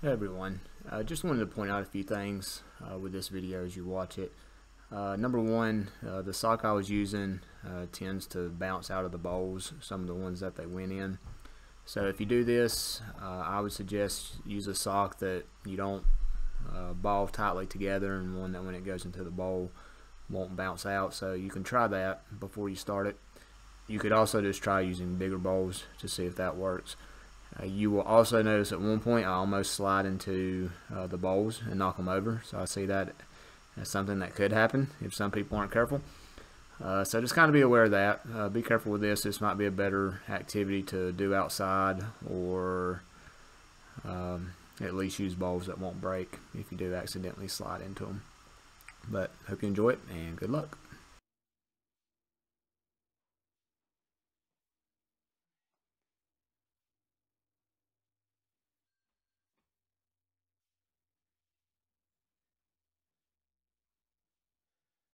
Hey everyone, I uh, just wanted to point out a few things uh, with this video as you watch it. Uh, number one, uh, the sock I was using uh, tends to bounce out of the bowls, some of the ones that they went in. So if you do this, uh, I would suggest use a sock that you don't ball tightly together and one that when it goes into the bowl won't bounce out. So you can try that before you start it. You could also just try using bigger bowls to see if that works. Uh, you will also notice at one point I almost slide into uh, the bowls and knock them over. So I see that as something that could happen if some people aren't careful. Uh, so just kind of be aware of that. Uh, be careful with this. This might be a better activity to do outside or um, at least use bowls that won't break if you do accidentally slide into them. But hope you enjoy it and good luck.